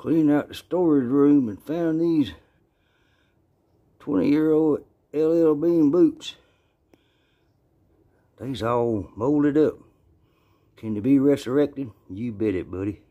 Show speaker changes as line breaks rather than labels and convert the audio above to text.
cleaned out the storage room and found these 20 year old LL Bean boots. They's all molded up. Can they be resurrected? You bet it, buddy.